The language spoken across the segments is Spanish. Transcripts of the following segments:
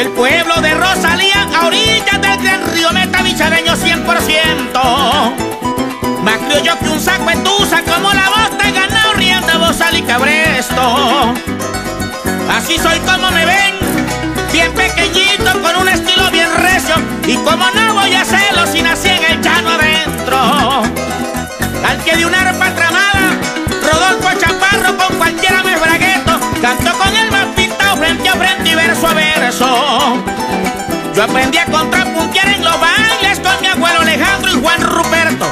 Del pueblo de Rosalía a orillas del gran río Meta, bichareño 100%. Más yo que un saco en como la bosta ganado riendo bozal y cabresto. Así soy como me ven, bien pequeñito, con un estilo bien recio. Y como no aprendí a contrapuntear en los bailes con mi abuelo Alejandro y Juan Ruperto.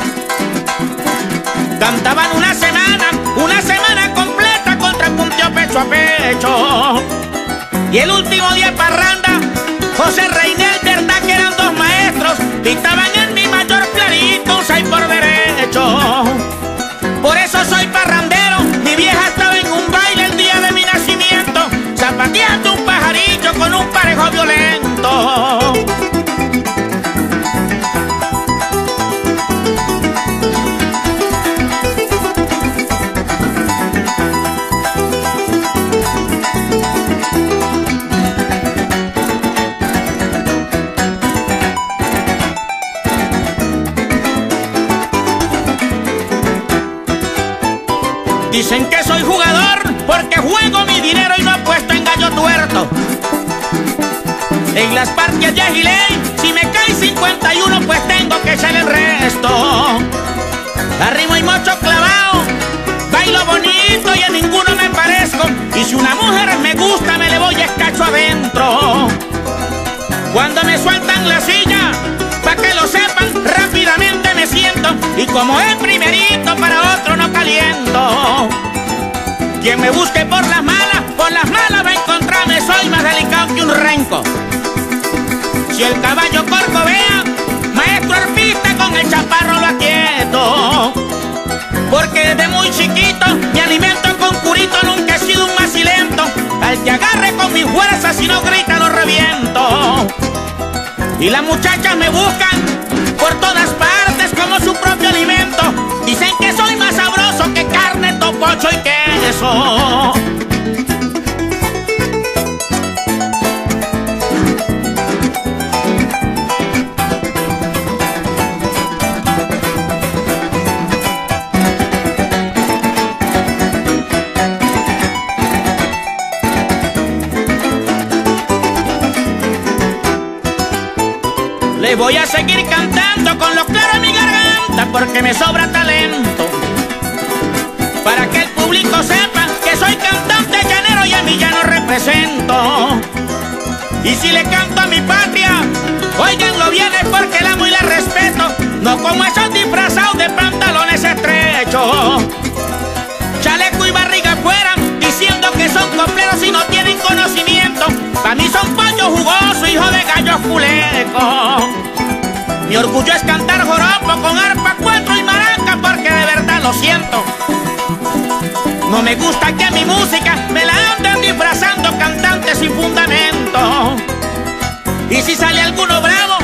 Cantaban una semana, una semana completa contrapunteo pecho a pecho. Y el último día parranda, José Reinel, verdad que eran dos maestros, dictaban en Dicen que soy jugador porque juego mi dinero y no apuesto en gallo tuerto. En las partidas de Agiley, si me cae 51, pues tengo que echar el resto. Arrimo y mocho clavado, bailo bonito y a ninguno me parezco. Y si una mujer me gusta, me le voy a escacho adentro. Cuando me sueltan la silla, pa' que lo siento. Y como es primerito, para otro no caliento. Quien me busque por las malas, por las malas va a encontrarme, soy más delicado que un renco. Si el caballo corcovea, maestro arpista con el chaparro lo aquieto. Porque desde muy chiquito me alimento con curito, nunca he sido un macilento. Al que agarre con mi fuerza, si no grita, lo reviento. Y las muchachas me buscan Le voy a seguir cantando con lo claro en mi garganta porque me sobra talento. Para que el público sepa que soy cantante llanero y a mí ya no represento. Y si le canto a mi patria, oiganlo bien es porque la amo y la respeto. No como esos disfrazados de pantalones estrechos. Chaleco y barriga fuera, diciendo que son completos y no tienen conocimiento. Para mí son pollo jugoso, hijo de gallo fuleco. Mi orgullo es cantar joropo con arpa, cuatro y maraca porque de verdad lo siento. No me gusta que mi música me la anden disfrazando cantantes sin fundamento. Y si sale alguno bravo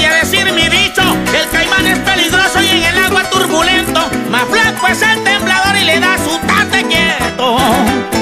voy a decir mi dicho. El caimán es peligroso y en el agua turbulento. Más flaco es el temblador y le da su tate quieto.